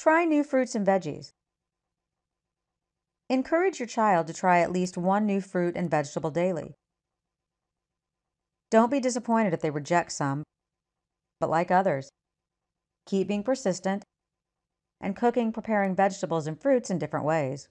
Try new fruits and veggies. Encourage your child to try at least one new fruit and vegetable daily. Don't be disappointed if they reject some, but like others. Keep being persistent and cooking, preparing vegetables and fruits in different ways.